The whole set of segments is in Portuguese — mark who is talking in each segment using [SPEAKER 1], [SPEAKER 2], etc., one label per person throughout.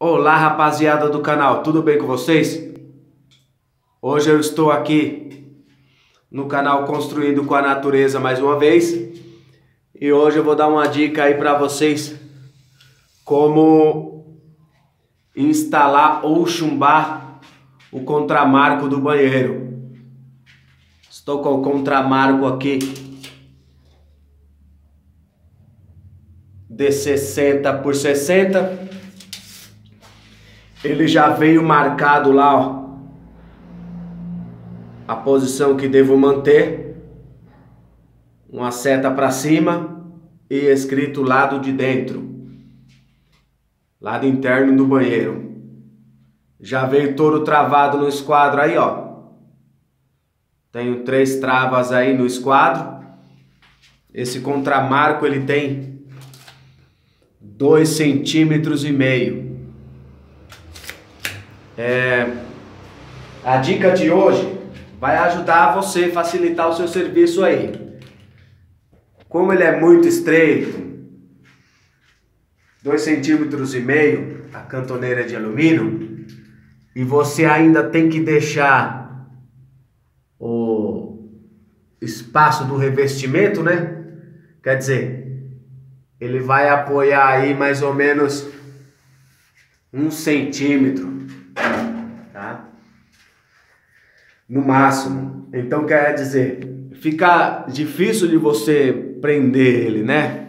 [SPEAKER 1] Olá, rapaziada do canal, tudo bem com vocês? Hoje eu estou aqui no canal Construindo com a Natureza mais uma vez e hoje eu vou dar uma dica aí para vocês como instalar ou chumbar o contramarco do banheiro. Estou com o contramarco aqui de 60 por 60 ele já veio marcado lá, ó, a posição que devo manter, uma seta para cima e escrito lado de dentro, lado interno do banheiro. Já veio todo travado no esquadro aí, ó. Tenho três travas aí no esquadro. Esse contramarco ele tem dois centímetros e meio. É, a dica de hoje vai ajudar você, facilitar o seu serviço aí. Como ele é muito estreito, 2 centímetros e meio, a cantoneira de alumínio, e você ainda tem que deixar o espaço do revestimento, né? Quer dizer, ele vai apoiar aí mais ou menos um centímetro no máximo. Então quer dizer, fica difícil de você prender ele, né?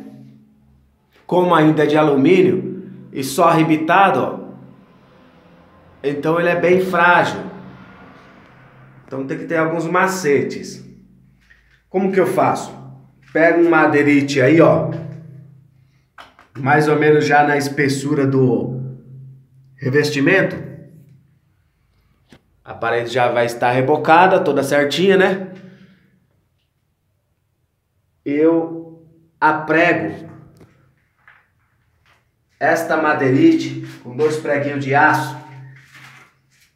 [SPEAKER 1] Como ainda é de alumínio e só arrebitado, ó, então ele é bem frágil. Então tem que ter alguns macetes. Como que eu faço? Pego um madeirite aí, ó, mais ou menos já na espessura do revestimento a parede já vai estar rebocada, toda certinha, né? Eu aprego esta madeirite com dois preguinhos de aço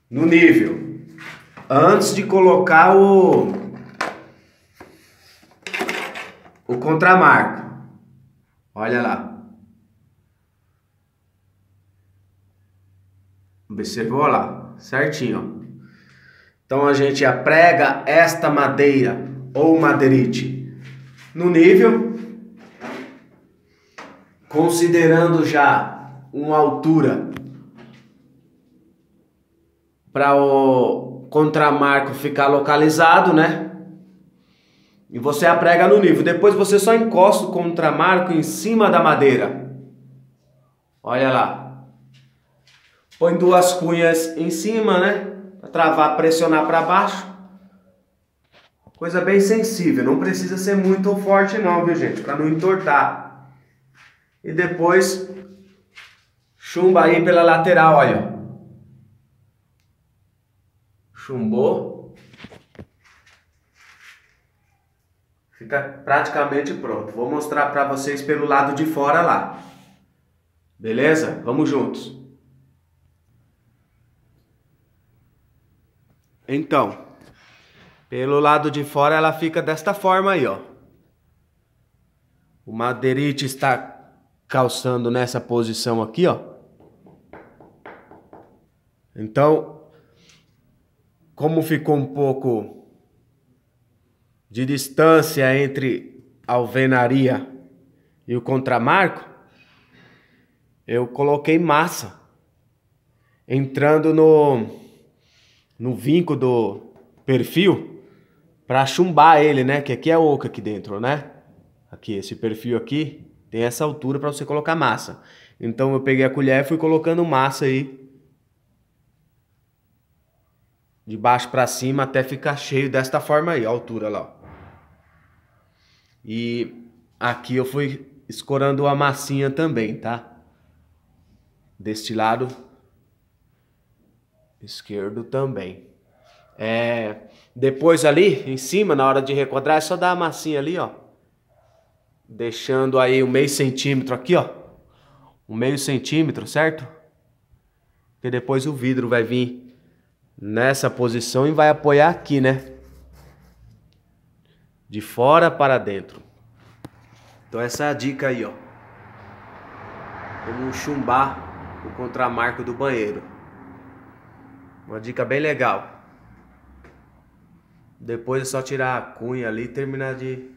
[SPEAKER 1] no nível antes de colocar o o contramarco. Olha lá. Observou lá, certinho. Então a gente aprega esta madeira ou madeirite no nível, considerando já uma altura para o contramarco ficar localizado, né? E você aprega no nível. Depois você só encosta o contramarco em cima da madeira. Olha lá. Põe duas cunhas em cima, né? Travar, pressionar para baixo. Coisa bem sensível, não precisa ser muito forte não, viu gente? Para não entortar. E depois chumba aí pela lateral, olha. Chumbou. Fica praticamente pronto. Vou mostrar para vocês pelo lado de fora lá. Beleza? Vamos juntos. Então, pelo lado de fora ela fica desta forma aí, ó. O madeirite está calçando nessa posição aqui, ó. Então, como ficou um pouco de distância entre a alvenaria e o contramarco, eu coloquei massa entrando no no vinco do perfil para chumbar ele, né? Que aqui é oca aqui dentro, né? Aqui, esse perfil aqui tem essa altura para você colocar massa. Então eu peguei a colher e fui colocando massa aí. De baixo para cima até ficar cheio desta forma aí, a altura lá. E aqui eu fui escorando a massinha também, tá? Deste lado Esquerdo também. É, depois ali, em cima, na hora de requadrar, é só dar a massinha ali, ó. Deixando aí um meio centímetro aqui, ó. Um meio centímetro, certo? Porque depois o vidro vai vir nessa posição e vai apoiar aqui, né? De fora para dentro. Então essa é a dica aí, ó. Como chumbar o contramarco do banheiro. Uma dica bem legal. Depois é só tirar a cunha ali e terminar de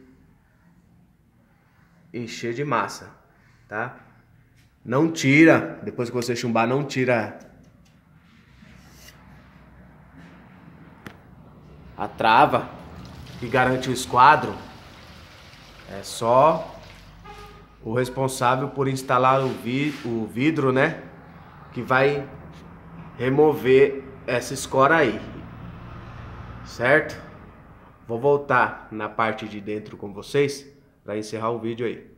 [SPEAKER 1] encher de massa, tá? Não tira, depois que você chumbar, não tira a trava que garante o esquadro. É só o responsável por instalar o, vi o vidro, né? Que vai remover essa escora aí. Certo? Vou voltar na parte de dentro com vocês para encerrar o vídeo aí.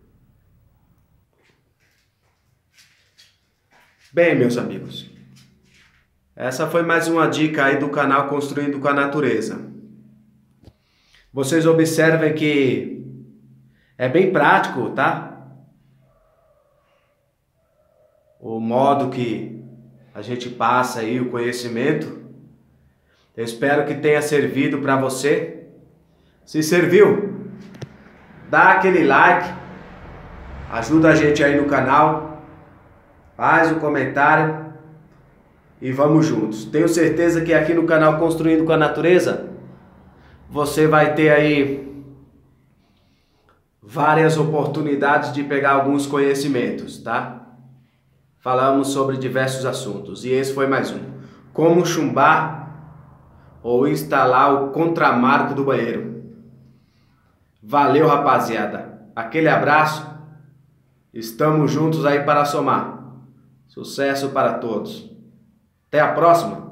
[SPEAKER 1] Bem, meus amigos, essa foi mais uma dica aí do canal Construindo com a Natureza. Vocês observem que é bem prático, tá? O modo que a gente passa aí o conhecimento. Eu espero que tenha servido para você. Se serviu, dá aquele like, ajuda a gente aí no canal, faz o um comentário e vamos juntos. Tenho certeza que aqui no canal Construindo com a Natureza você vai ter aí várias oportunidades de pegar alguns conhecimentos, tá? Falamos sobre diversos assuntos e esse foi mais um. Como chumbar ou instalar o contramarco do banheiro. Valeu, rapaziada. Aquele abraço. Estamos juntos aí para somar. Sucesso para todos. Até a próxima.